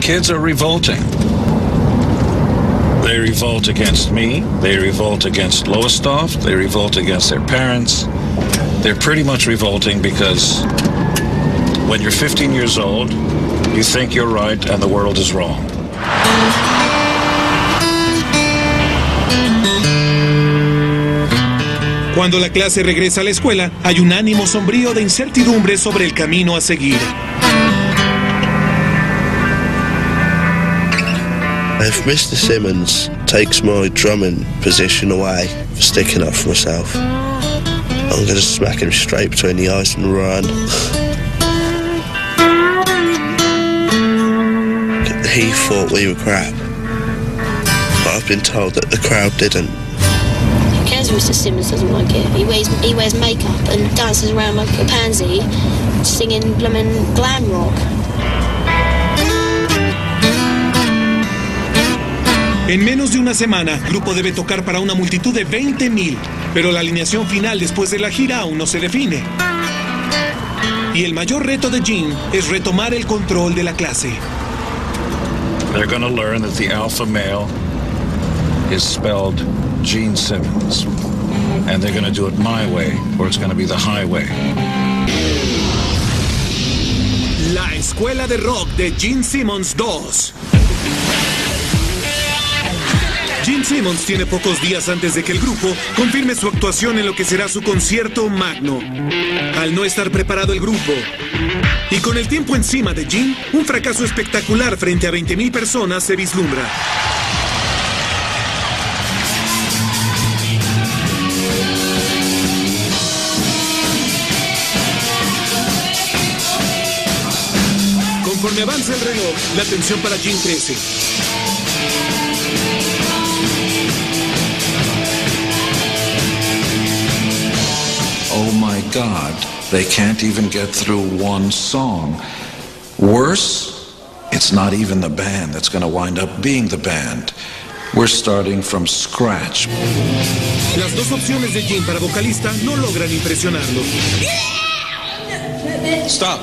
kids are revolting. They revolt against me. They revolt against Lowestoft. They revolt against their parents. They're pretty much revolting because when you're 15 years old, you think you're right and the world is wrong. Cuando la clase regresa a la escuela, hay un ánimo sombrío de incertidumbre sobre el camino a seguir. If Mr. Simmons takes my drumming position away for sticking up for myself, I'm going to smack him straight between the eyes and run. he thought we were crap, but I've been told that the crowd didn't. Who cares Mr. Simmons doesn't like it? He wears, he wears makeup and dances around like a pansy, singing blooming glam rock. En menos de una semana, el grupo debe tocar para una multitud de 20.000, pero la alineación final después de la gira aún no se define. Y el mayor reto de Gene es retomar el control de la clase. They're going to learn that the alpha male is spelled Gene Simmons. And they're going to do it my way, or it's going to be the highway. La Escuela de Rock de Gene Simmons 2. Gene Simmons tiene pocos días antes de que el grupo confirme su actuación en lo que será su concierto magno. Al no estar preparado el grupo y con el tiempo encima de Gene, un fracaso espectacular frente a 20.000 personas se vislumbra. Conforme avanza el reloj, la tensión para Gene crece. Oh my God, they can't even get through one song. Worse, it's not even the band that's going to wind up being the band. We're starting from scratch. Las dos opciones de Gene para vocalista no logran impresionarlo. Stop.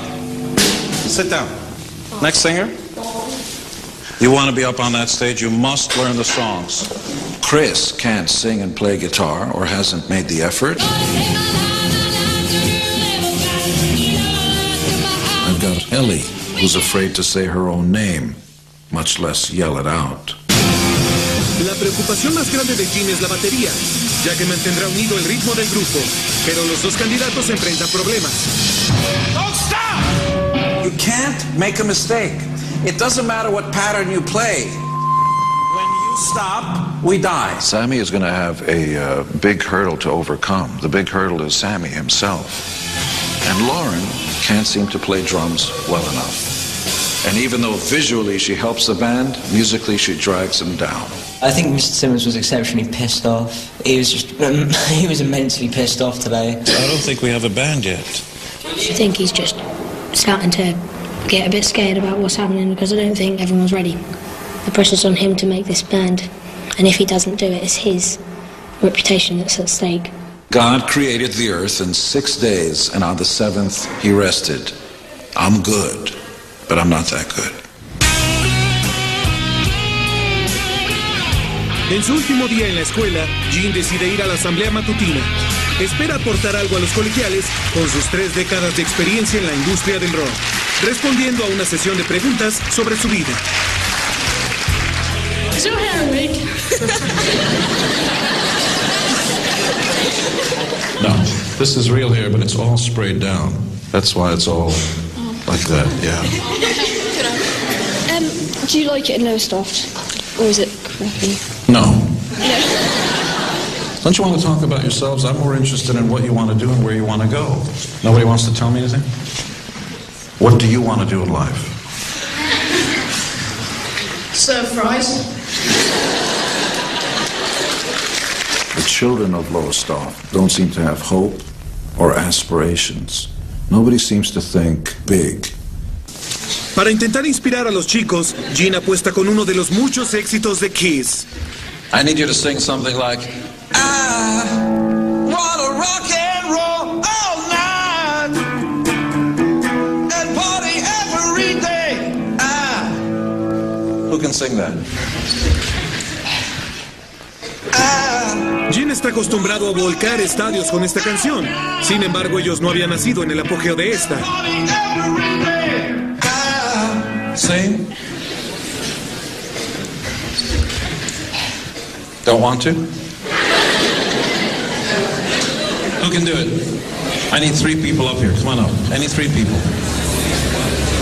Sit down. Next singer. You want to be up on that stage, you must learn the songs. Chris can't sing and play guitar or hasn't made the effort. Ellie, who's afraid to say her own name, much less yell it out. La preocupación más grande de Gene es la batería, ya que mantendrá unido el ritmo del grupo. Pero los dos candidatos enfrentan problemas. Don't stop! You can't make a mistake. It doesn't matter what pattern you play. When you stop, we die. Sammy is going to have a uh, big hurdle to overcome. The big hurdle is Sammy himself. And Lauren can't seem to play drums well enough. And even though visually she helps the band, musically she drags them down. I think Mr. Simmons was exceptionally pissed off. He was just, he was immensely pissed off today. I don't think we have a band yet. I think he's just starting to get a bit scared about what's happening because I don't think everyone's ready. The pressure's on him to make this band, and if he doesn't do it, it's his reputation that's at stake. God created the earth in six days, and on the seventh he rested. I'm good, but I'm not that good. En su último día en la escuela, Gene decide ir a la asamblea matutina. Espera aportar algo a los colegiales con sus tres décadas de experiencia en la industria del rock, respondiendo a una sesión de preguntas sobre su vida. Wig? No, this is real hair, but it's all sprayed down. That's why it's all like that, yeah. Um, do you like it in Lowestoft? Or is it crappy? No. Don't you want to talk about yourselves? I'm more interested in what you want to do and where you want to go. Nobody wants to tell me anything? What do you want to do in life? Serve fries. The children of Lowestoft don't seem to have hope or aspirations. Nobody seems to think big. Para intentar inspirar a los chicos, Gene apuesta con uno de los muchos éxitos de Kiss. I need you to sing something like, I wanna rock and roll all night. 'Ah, Ah, Who can sing that? Gene está acostumbrado a volcar estadios con esta canción. Sin embargo, ellos no habían nacido en el apogeo de esta. Sing. Don't want to? Who can do it? I need three people up here. Come on up. Any three people.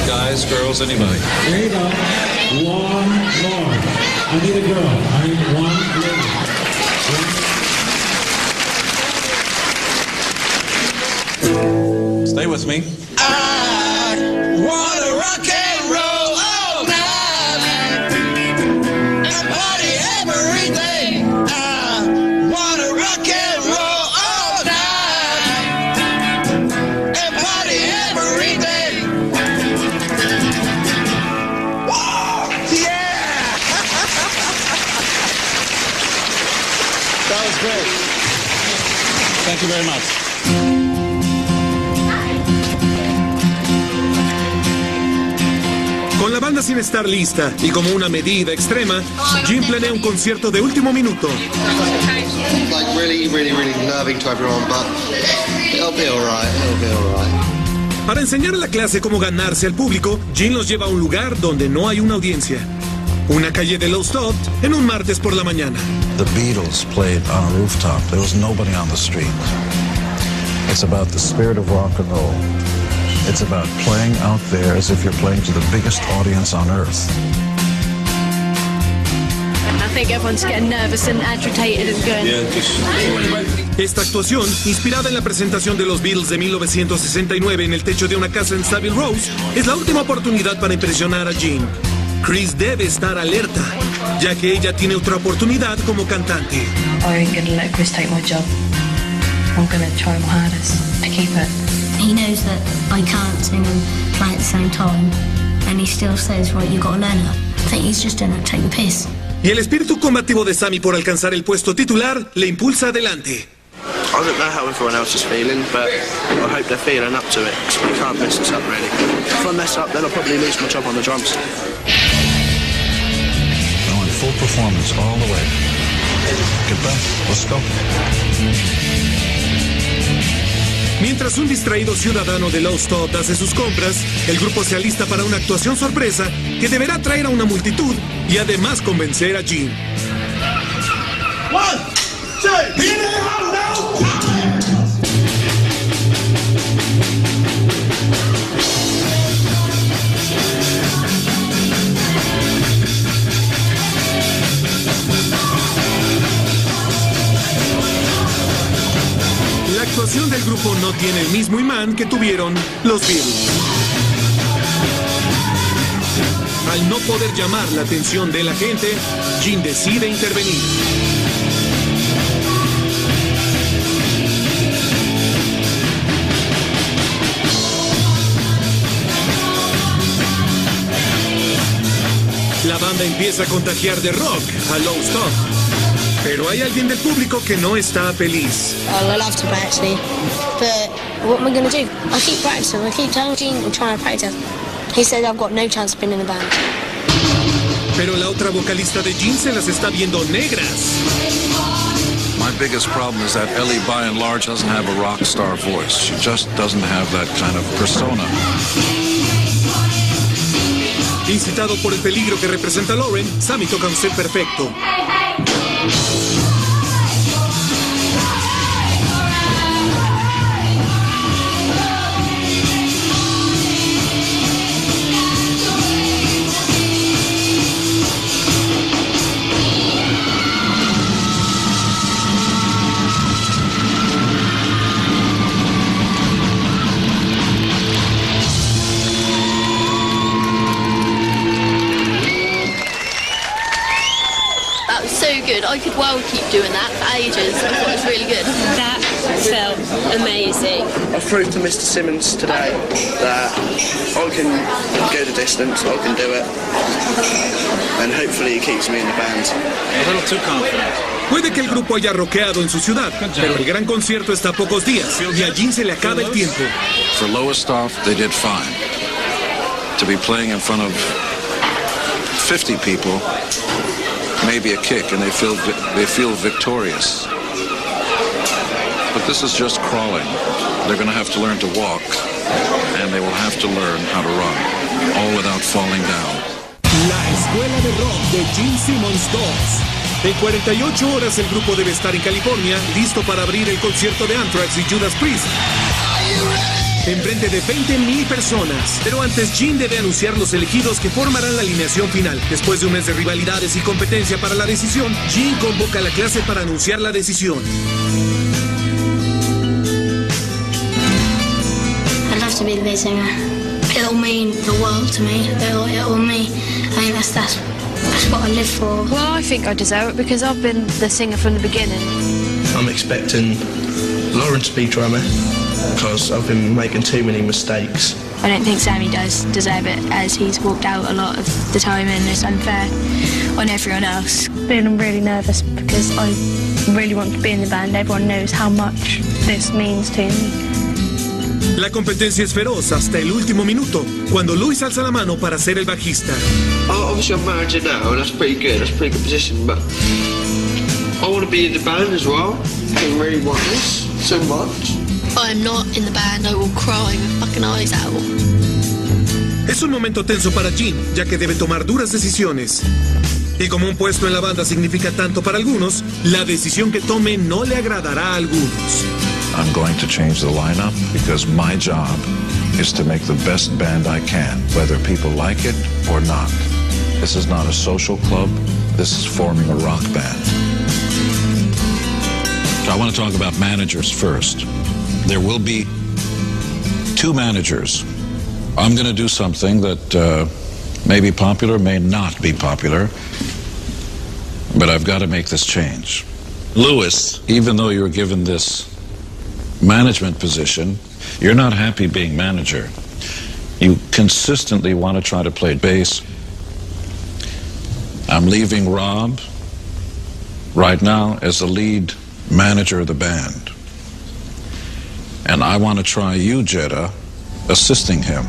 Guys, girls, anybody. There you go. One more. I need a girl. I need one Me. Wanna rock and roll all night and party every day. I wanna rock and roll all night and party every day. Whoa, yeah! That was great. Thank you very much. Banda sin estar lista y como una medida extrema, Jim planea un concierto de último minuto. Para enseñar a la clase cómo ganarse al público, Jim los lleva a un lugar donde no hay una audiencia. Una calle de Lowestoft en un martes por la mañana. The Beatles played on a rooftop. There was nobody on the street. It's about the spirit of rock and roll. It's about playing out there as if you're playing to the biggest audience on earth. I think everyone's getting nervous and agitated and going. Esta actuación, inspirada en la presentación de los Beatles de 1969 en el techo de una casa en Savile Rose, es la última oportunidad para impresionar a Jean. Chris debe estar alerta, ya que ella tiene otra oportunidad como cantante. I ain't gonna let Chris take my job. I'm gonna try my hardest to keep it. He knows that I can't sing and play at the same time, and he still says, right, you gotta learn it. I think he's just doing it to take the piss. Y el espíritu combativo de Sammy por alcanzar el puesto titular le impulsa adelante. I don't know how everyone else is feeling, but I hope they're feeling up to it, we can't mess this up really. If I mess up, then I'll probably lose my job on the drums. Now in full performance all the way. Get back. Let's go. Mientras un distraído ciudadano de Lowestoft hace sus compras, el grupo se alista para una actuación sorpresa que deberá atraer a una multitud y además convencer a Jim. One, two, tiene el mismo imán que tuvieron los Beatles. Al no poder llamar la atención de la gente, Jim decide intervenir. La banda empieza a contagiar de rock a Lowestoft. Pero hay alguien del público que no está feliz. I love to play actually, but what am I going to do? I keep practicing. I keep telling Gene I'm trying to practice. He said I've got no chance of being in the band. Pero la otra vocalista de Jean se las está viendo negras. My biggest problem is that Ellie, by and large, doesn't have a rock star voice. She just doesn't have that kind of persona. Incitado por el peligro que representa Lauren, Sammy toca un set perfecto. Thank you. Well keep doing that for ages. I thought it was really good. That felt amazing. I've proved to Mr. Simmons today that I can go the distance, I can do it, and hopefully he keeps me in the band. A little too confident. Puede que el grupo haya rockeado en su ciudad, pero el gran concierto está a pocos días y a Jean se le acaba el tiempo. For Lowestoft, they did fine. To be playing in front of 50 people, maybe a kick, and they feel, they feel victorious. But this is just crawling. They're going to have to learn to walk, and they will have to learn how to run, all without falling down. La Escuela de Rock de Gene Simmons 2. En 48 horas el grupo debe estar en California, listo para abrir el concierto de Anthrax y Judas Priest. Enfrente de 20.000 personas. Pero antes, Gene debe anunciar los elegidos que formarán la alineación final. Después de un mes de rivalidades y competencia para la decisión, Gene convoca a la clase para anunciar la decisión. I'd love to be the lead singer. It'll mean the world to me. It'll, it'll mean, I think that's, that's, that's what I live for. Well, I think I deserve it because I've been the singer from the beginning. I'm expecting Lauren to be drummer because I've been making too many mistakes. I don't think Sammy does deserve it as he's walked out a lot of the time and it's unfair on everyone else. Feeling really nervous because I really want to be in the band. Everyone knows how much this means to me. La competencia es feroz hasta el último minuto, cuando Luis alza la mano para ser el bajista. Oh, obviously, I'm manager now, and that's pretty good. That's a pretty good position, but I want to be in the band as well. I really want this so much. I'm not in the band, I will cry my fucking eyes out. Es un momento tenso para Gene, ya que debe tomar duras decisiones. Y como un puesto en la banda significa tanto para algunos, la decisión que tome no le agradará a algunos. I'm going to change the lineup because my job is to make the best band I can, whether people like it or not. This is not a social club. This is forming a rock band. I want to talk about managers first. There will be two managers. I'm going to do something that uh, may be popular, may not be popular, but I've got to make this change. Lewis, even though you're given this management position, you're not happy being manager. You consistently want to try to play bass. I'm leaving Rob right now as the lead manager of the band. And I want to try you, Jetta, assisting him.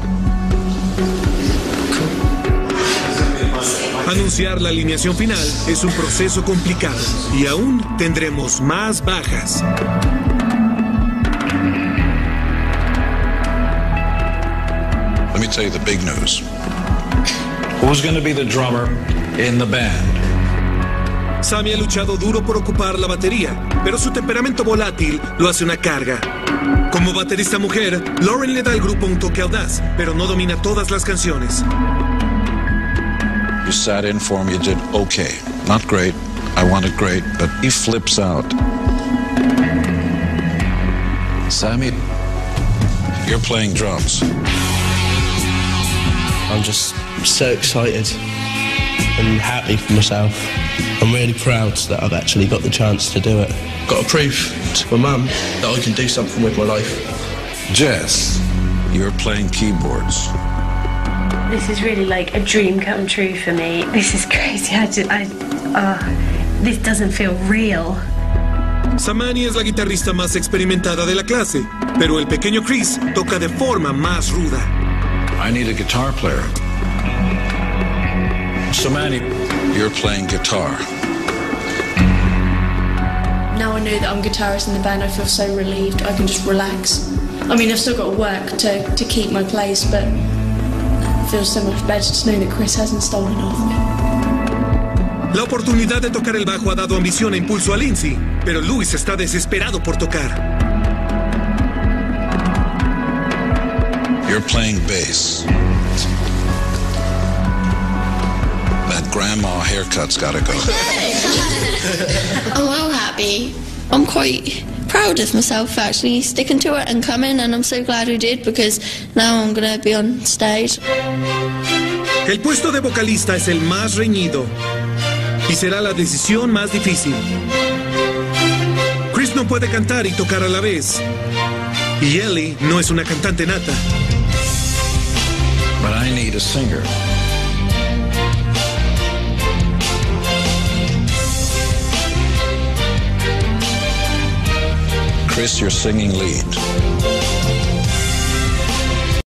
Anunciar la alineación final es un proceso complicado y aún tendremos más bajas. Let me tell you the big news. Who's going to be the drummer in the band? Sammy ha luchado duro por ocupar la batería, pero su temperamento volátil lo hace una carga. Como baterista mujer, Lauren le da al grupo un toque audaz, pero no domina todas las canciones. You sat in for him, you did okay. Not great. I wanted great, but he flips out. Sammy, you're playing drums. I'm just so excited and happy for myself. I'm really proud that I've actually got the chance to do it. Got to prove to my mum that I can do something with my life. Jess, you're playing keyboards. This is really like a dream come true for me. This is crazy. I, just, I uh, this doesn't feel real. Samani es la guitarrista más experimentada de la clase, pero el pequeño Chris toca de forma más ruda. I need a guitar player. Samani, you're playing guitar. Now I know that I'm guitarist in the band, I feel so relieved. I can just relax. I mean, I've still got to work to, to keep my place, but it feels so much better to know that Chris hasn't stolen off me. La oportunidad de tocar el bajo ha dado ambición e impulso a Lindsay, pero Luis está desesperado por tocar. You're playing bass. That grandma haircut's gotta go. I'm well happy. I'm quite proud of myself for actually sticking to it and coming, and I'm so glad we did because now I'm going to be on stage. El puesto de vocalista es el más reñido y será la decisión más difícil. Chris no puede cantar y tocar a la vez. Y Ellie no es una cantante nata. But I need a singer. Chris, you're singing lead.